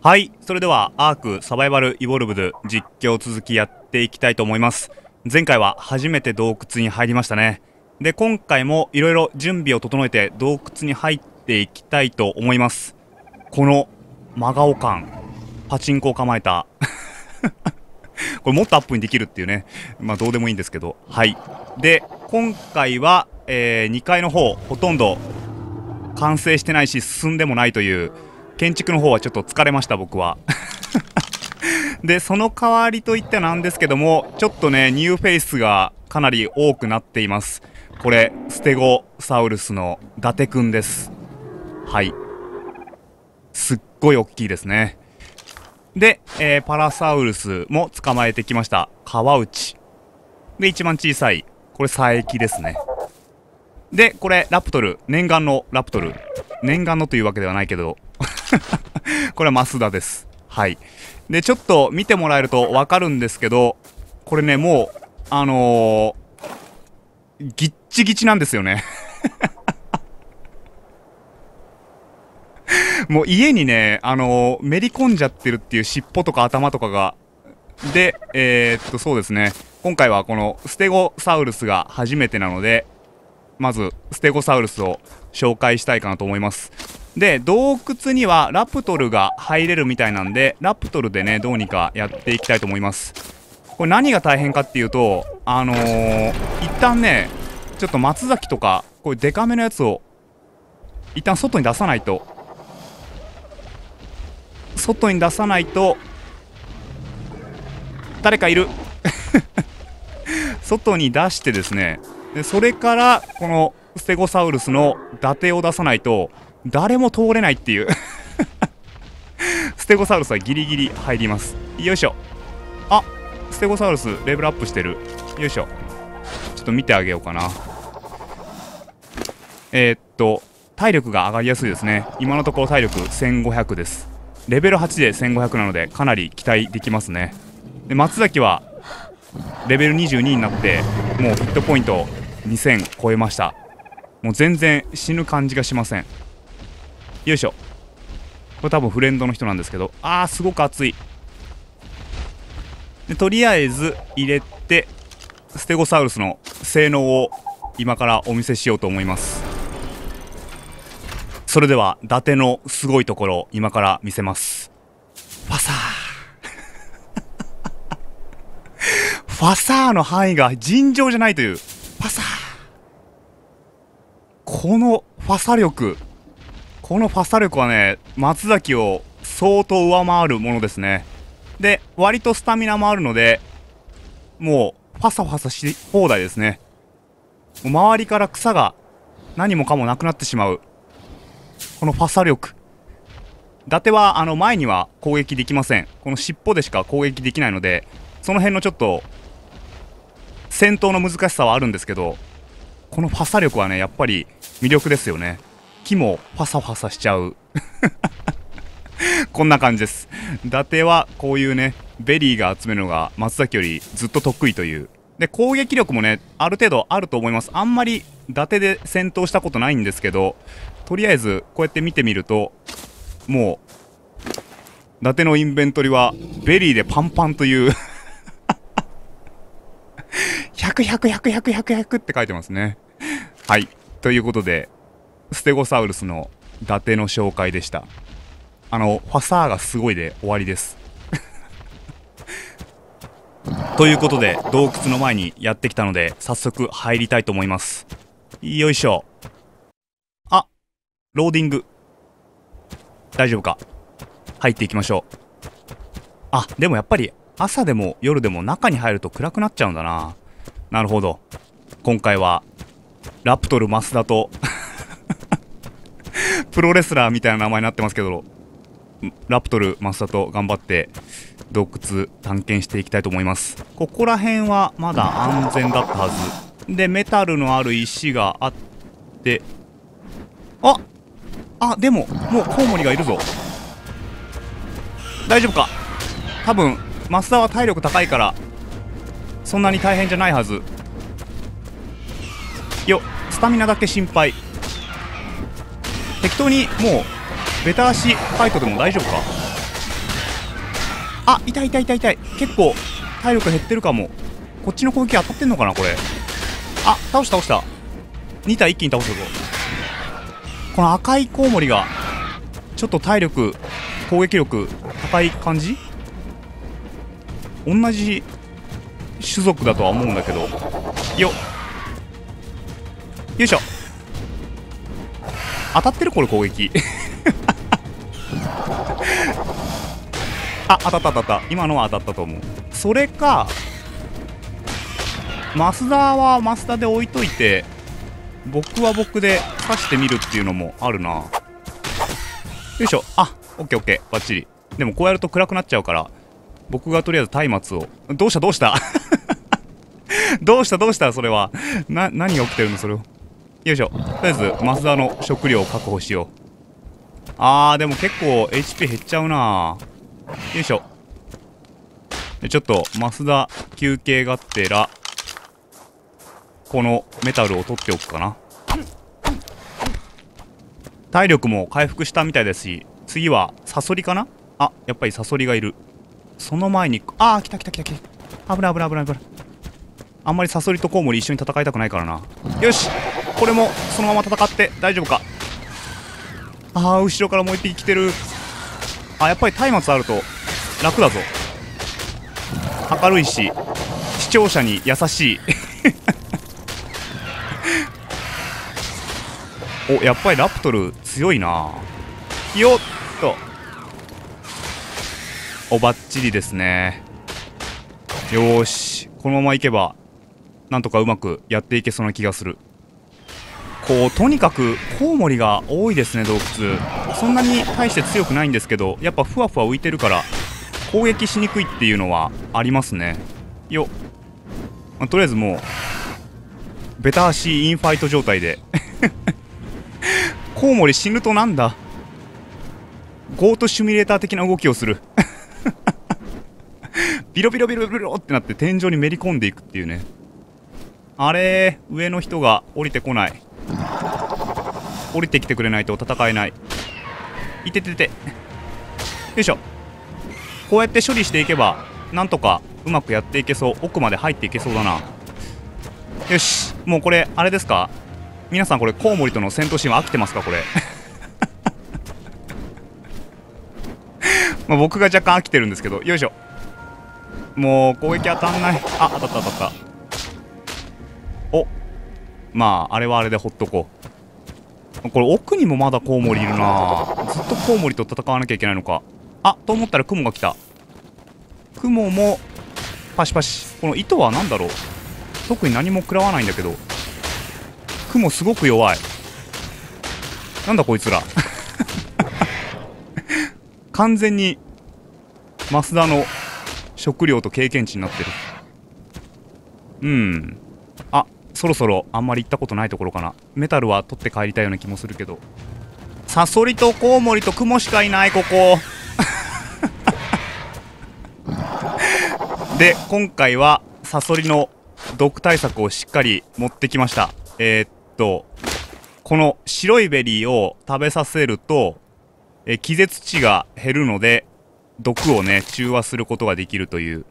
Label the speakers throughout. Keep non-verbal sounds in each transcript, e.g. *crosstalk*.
Speaker 1: はい。それでは、アークサバイバルイボルブド実況続きやっていきたいと思います。前回は初めて洞窟に入りましたね。で、今回もいろいろ準備を整えて洞窟に入っていきたいと思います。この真顔感、パチンコを構えた。*laughs* これもっとアップにできるっていうね。まあどうでもいいんですけど。はい。で、今回は、え2階の方、ほとんど完成してないし進んでもないという建築の方はちょっと疲れました僕は。*laughs* でその代わりといってなんですけどもちょっとねニューフェイスがかなり多くなっています。これステゴサウルスの伊達くんです。はい。すっごい大きいですね。で、えーパラサウルスも捕まえてきました。川内。で一番小さい。これ佐伯ですね。で、これ、ラプトル。念願のラプトル。念願のというわけではないけど。*laughs* これは増田です。はい。で、ちょっと見てもらえるとわかるんですけど、これね、もう、あのー、ぎっちぎちなんですよね。*laughs* もう家にね、あのーめり込んじゃってるっていう尻尾とか頭とかが。で、えー、っと、そうですね。今回はこのステゴサウルスが初めてなので、まずステゴサウルスを紹介したいかなと思いますで洞窟にはラプトルが入れるみたいなんでラプトルでねどうにかやっていきたいと思います。これ何が大変かっていうとあのー、一旦ねちょっと松崎とかこういうデカめのやつを一旦外に出さないと。外に出さないと誰かいる。*laughs* 外に出してですね。でそれからこのステゴサウルスの伊達を出さないと誰も通れないっていう。*laughs* ステゴサウルスはギリギリ入ります。よいしょ。あステゴサウルスレベルアップしてる。よいしょ。ちょっと見てあげようかな。えー、っと体力が上がりやすいですね。今のところ体力1500です。レベル8で1500なのでかなり期待できますね。で松崎はレベル22になってもうヒットポイント2000超えました。もう全然死ぬ感じがしません。よいしょこれ多分フレンドの人なんですけどあーすごく熱いでとりあえず入れてステゴサウルスの性能を今からお見せしようと思いますそれでは伊達のすごいところを今から見せますファサー *laughs* ファサーの範囲が尋常じゃないという。ファサー。このファサ力。このファサ力はね、松崎を相当上回るものですね。で、割とスタミナもあるので、もう、ファサファサし放題ですね。もう周りから草が何もかもなくなってしまう。このファサ力。伊達は、あの、前には攻撃できません。この尻尾でしか攻撃できないので、その辺のちょっと戦闘の難しさはあるんですけどこのファサ力はねやっぱり魅力ですよね木もファサファサしちゃう。*laughs* こんな感じです。伊達はこういうねベリーが集めるのが松崎よりずっと得意という。で攻撃力もねある程度あると思います。あんまり伊達で戦闘したことないんですけどとりあえずこうやって見てみるともう伊達のインベントリはベリーでパンパンという。100、100、100、100、100、100って書いてますね。はい。ということで、ステゴサウルスの伊達の紹介でした。あの、ファサーがすごいで終わりです。*laughs* ということで、洞窟の前にやってきたので、早速入りたいと思います。よいしょ。あ、ローディング。大丈夫か入っていきましょう。あ、でもやっぱり朝でも夜でも中に入ると暗くなっちゃうんだな。なるほど。今回は、ラプトル増田と、プロレスラーみたいな名前になってますけど、ラプトル増田と頑張って洞窟探検していきたいと思います。ここら辺はまだ安全だったはず。で、メタルのある石があって、ああ、でも、もうコウモリがいるぞ。大丈夫か？多分、増田は体力高いから、そんなに大変じゃないはずよスタミナだけ心配適当にもうベタ足ファイトでも大丈夫か？あ痛い痛い痛い痛い。結構体力減ってるかも。こっちの攻撃当たってんのかなこれ。あ倒した倒した。2体一気に倒したぞ。この赤いコウモリがちょっと体力攻撃力高い感じ？同じ種族だとは思うんだけど。よよいしょ。当たってるこれ攻撃。*laughs* あ当たった当たった。今のは当たったと思う。それかマスダはマスダで置いといて僕は僕で刺してみるっていうのもあるな。よいしょ。あオッケーオッケー。バッチリ。でもこうやると暗くなっちゃうから僕がとりあえず松明を。どうしたどうした？*laughs* どうしたどうしたそれは？な何が起きてるのそれを？よいしょ。とりあえず増田の食料を確保しよう。あーでも結構 HP 減っちゃうな。よいしょ。ちょっと増田休憩がてらこのメタルを取っておくかな。体力も回復したみたいですし次はサソリかな？あやっぱりサソリがいる。その前にああ来た来た来た来た。危ない危ない危ない危ない。あんまりサソリとコウモリ一緒に戦いたくないからな。よし。これもそのまま戦って大丈夫か？ああ後ろからもう一匹来てる。あやっぱり松明あると楽だぞ。明るいし視聴者に優しい。*laughs* おやっぱりラプトル強いな。よっと。おばっちりですね。よし。このままいけばなんとかうまくやっていけそうな気がする。こうとにかくコウモリが多いですね洞窟。そんなに大して強くないんですけどやっぱふわふわ浮いてるから攻撃しにくいっていうのはありますね。よまあ、とりあえずもうベタ足インファイト状態で。*laughs* コウモリ死ぬとなんだ？ゴートシミュレーター的な動きをする。*laughs* ビロビロビロビロってなって天井にめり込んでいくっていうね。あれ上の人が降りてこない。降りてきてくれないと戦えない。いててて。よいしょ。こうやって処理していけばなんとかうまくやっていけそう。奥まで入っていけそうだな。よし。もうこれあれですか？皆さんこれコウモリとの戦闘シーンは飽きてますかこれ？*laughs* まあ僕が若干飽きてるんですけど。よいしょ。もう攻撃当たんない。あ当たった当たった。お。まああれはあれでほっとこう。これ奥にもまだコウモリいるな。ずっとコウモリと戦わなきゃいけないのか。あと思ったら雲が来た。雲もパシパシ。この糸は何だろう。特に何も食らわないんだけど。雲すごく弱い。なんだこいつら。*laughs* 完全に増田の食料と経験値になってる。うん。あそろそろあんまり行ったことないところかな。メタルは取って帰りたいような気もするけど。サソリとコウモリとクモしかいないここ。*laughs* で今回はサソリの毒対策をしっかり持ってきました。えー、っとこの白いベリーを食べさせるとえ気絶値が減るので毒をね中和することができるという。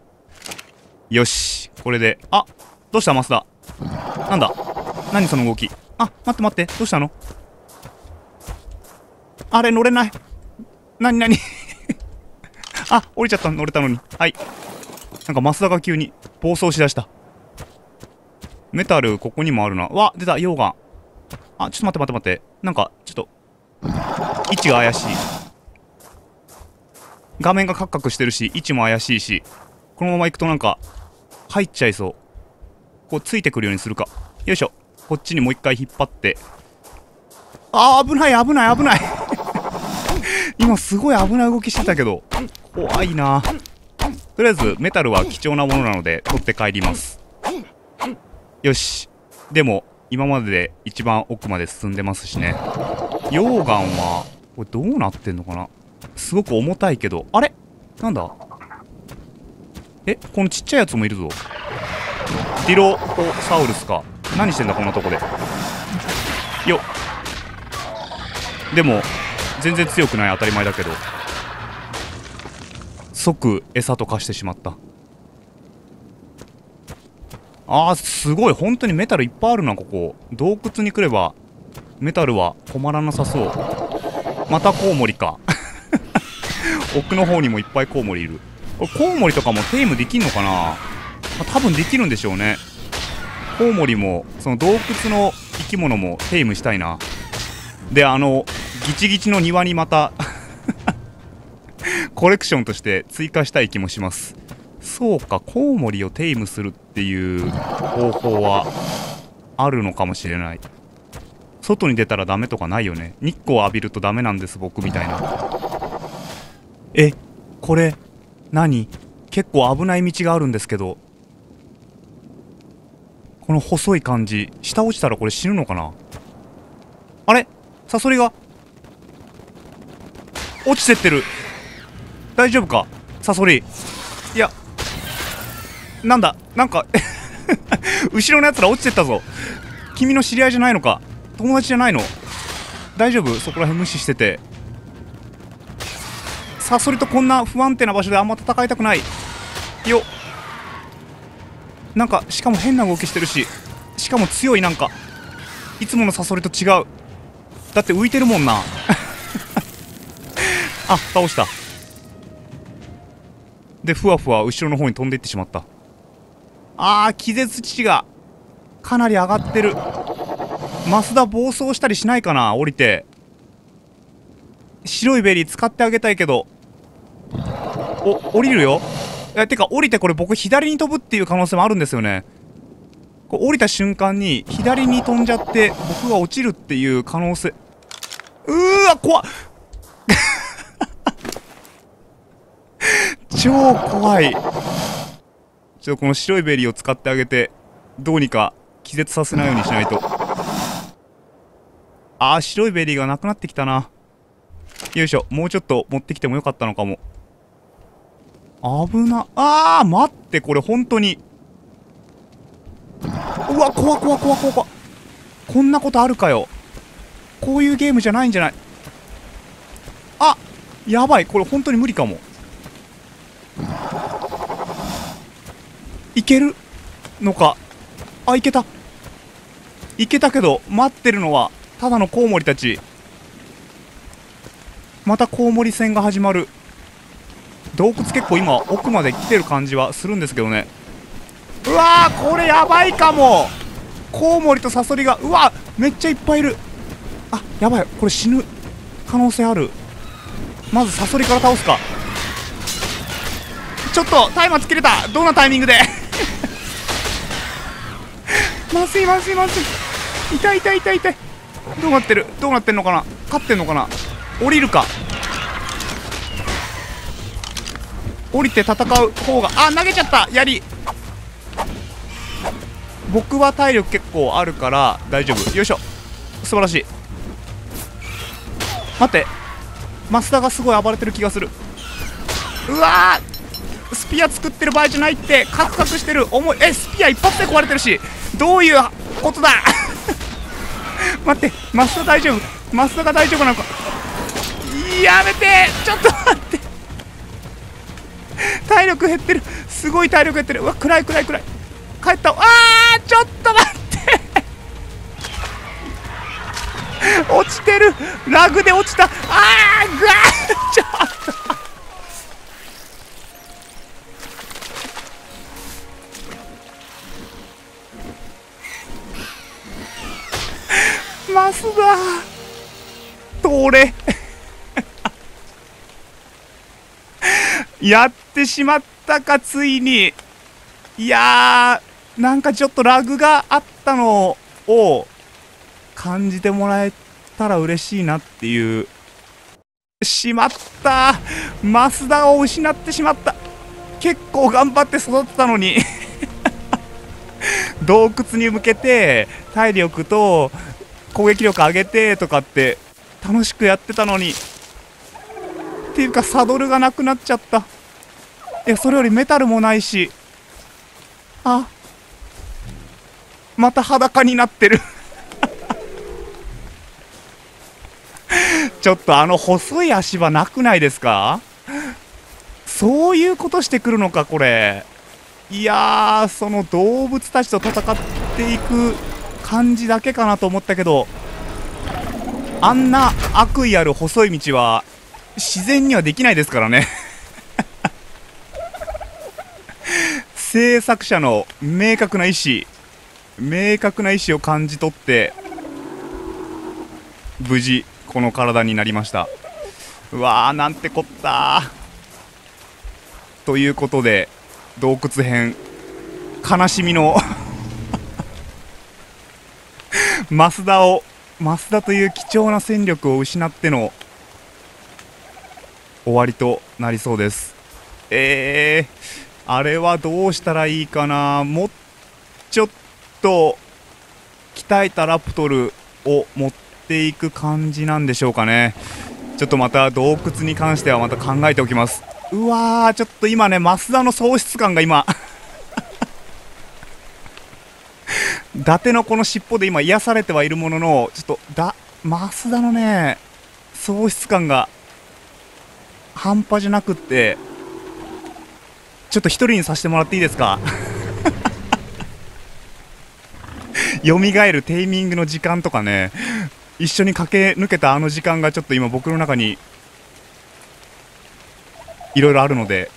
Speaker 1: よしこれであどうしたマスダなんだ？何その動き？あ待って待って。どうしたの？あれ乗れない。何何？*laughs* あ降りちゃった。乗れたのに。はい。なんか増田が急に暴走しだした。メタルここにもあるな。わ出た。溶岩。あちょっと待って待って待って。なんかちょっと位置が怪しい。画面がカクカクしてるし位置も怪しいしこのまま行くとなんか入っちゃいそう。こうついてくるようにするか。よいしょ。こっちにもう一回引っ張って。あー危ない危ない危ない。*laughs* 今すごい危ない動きしてたけど。怖いな。とりあえずメタルは貴重なものなので取って帰ります。よし。でも今までで一番奥まで進んでますしね。溶岩はこれどうなってんのかな。すごく重たいけど。あれ？なんだ？え？このちっちゃいやつもいるぞ。ディロサウルスか。何してんだこんなとこで。よっ。でも全然強くない当たり前だけど。即餌と化してしまった。あーすごい。本当にメタルいっぱいあるなここ。洞窟に来ればメタルは困らなさそう。またコウモリか。*laughs* 奥の方にもいっぱいコウモリいる。これコウモリとかもテイムできんのかな、まあ、多分できるんでしょうね。コウモリもその洞窟の生き物もテイムしたいな。であのギチギチの庭にまた *laughs* コレクションとして追加したい気もします。そうかコウモリをテイムするっていう方法はあるのかもしれない。外に出たらダメとかないよね。日光浴びるとダメなんです僕みたいな。えこれ何？結構危ない道があるんですけど。この細い感じ下落ちたらこれ死ぬのかな？あれ？サソリが？落ちてってる。大丈夫か？サソリ。いや。なんだ？なんか *laughs* 後ろのやつら落ちてったぞ。君の知り合いじゃないのか？友達じゃないの？大丈夫？そこら辺無視してて。サソリとこんな不安定な場所であんま戦いたくない。よっ。なんかしかも変な動きしてるししかも強いなんかいつものサソリと違う。だって浮いてるもんな。*laughs* あ倒した。でふわふわ後ろの方に飛んでいってしまった。あー気絶値がかなり上がってる。増田暴走したりしないかな降りて。白いベリー使ってあげたいけど。お降りるよ。えてか降りてこれ僕左に飛ぶっていう可能性もあるんですよね。こう降りた瞬間に左に飛んじゃって僕が落ちるっていう可能性。うーわ怖っ。*laughs* 超怖い。ちょっとこの白いベリーを使ってあげてどうにか気絶させないようにしないと。あー白いベリーがなくなってきたな。よいしょもうちょっと持ってきてもよかったのかも。危な。あー待ってこれ本当に。うわ怖怖怖怖怖。こんなことあるかよ。こういうゲームじゃないんじゃない。あやばい。これ本当に無理かも。いける？のか。あいけた。いけたけど待ってるのはただのコウモリたち。またコウモリ戦が始まる。洞窟結構今奥まで来てる感じはするんですけどね。うわーこれやばいかも。コウモリとサソリがうわめっちゃいっぱいいる。あやばいこれ死ぬ可能性ある。まずサソリから倒すか。ちょっとタイマーつけれた。どんなタイミングで？*laughs* まずいまずいまずい。痛い痛い痛い痛い。どうなってる？どうなってんのかな？勝ってんのかな？降りるか。降りて戦う方があ投げちゃった。槍。僕は体力結構あるから大丈夫。よいしょ。素晴らしい。待って。増田がすごい暴れてる気がする。うわスピア作ってる場合じゃないってカクカクしてる。重い。えスピア一発で壊れてるしどういうことだ。*laughs* 待って。増田大丈夫。増田が大丈夫なのか。やめて。ちょっと待って。体力減ってる。すごい体力減ってる。うわ暗い暗い暗い。帰った。あーちょっと待って。*laughs* 落ちてる。ラグで落ちた。あーぐわー。ちょっと。マスだ。通れ。やってしまったかついに。いやーなんかちょっとラグがあったのを感じてもらえたら嬉しいなっていう。しまった増田を失ってしまった。結構頑張って育てたのに。*laughs* 洞窟に向けて体力と攻撃力上げてとかって楽しくやってたのに。っていうかサドルがなくなっちゃった。いやそれよりメタルもないし。あ。また裸になってる。*laughs* ちょっとあの細い足場なくないですか？そういうことしてくるのかこれ。いやーその動物たちと戦っていく感じだけかなと思ったけどあんな悪意ある細い道は自然にはできないですからね。制作者の明確な意思明確な意思を感じ取って無事この体になりました。うわーなんてこったということで洞窟編悲しみの *laughs* 増田を増田という貴重な戦力を失っての終わりとなりそうです。えー、あれはどうしたらいいかなもうちょっと鍛えたラプトルを持っていく感じなんでしょうかね。ちょっとまた洞窟に関してはまた考えておきます。うわーちょっと今ね増田の喪失感が今。伊達のこの尻尾で今癒されてはいるもののちょっとだ増田のね喪失感が半端じゃなくってちょっと一人にさせてもらっていいですか？*laughs* 蘇るテイミングの時間とかね。一緒に駆け抜けたあの時間がちょっと今僕の中にいろいろあるので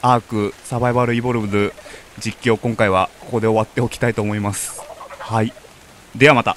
Speaker 1: アークサバイバルイボルブ実況今回はここで終わっておきたいと思います。はい。ではまた。